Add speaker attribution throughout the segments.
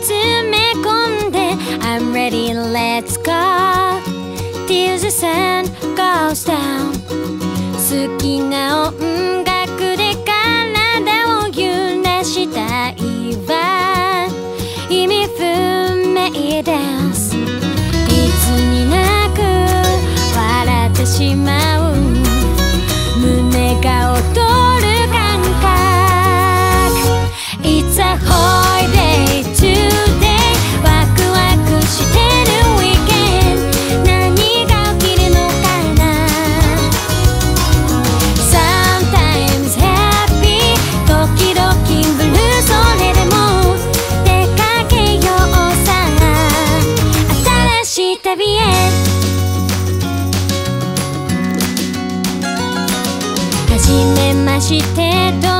Speaker 1: 詰め込んで I'm ready let's go Till the sun goes down 好きな音楽で体を揺らしたいわ意味不明だして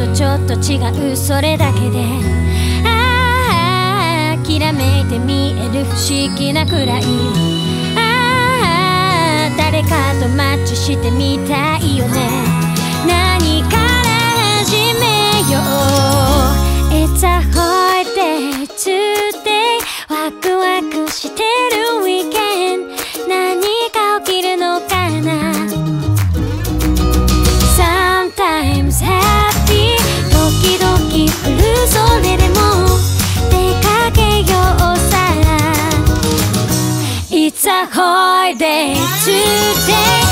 Speaker 1: とちょっと違うそれだけで。ああきらめいて見える不思議なくらい。ああ誰かとマッチしてみたいよね。It's a holiday today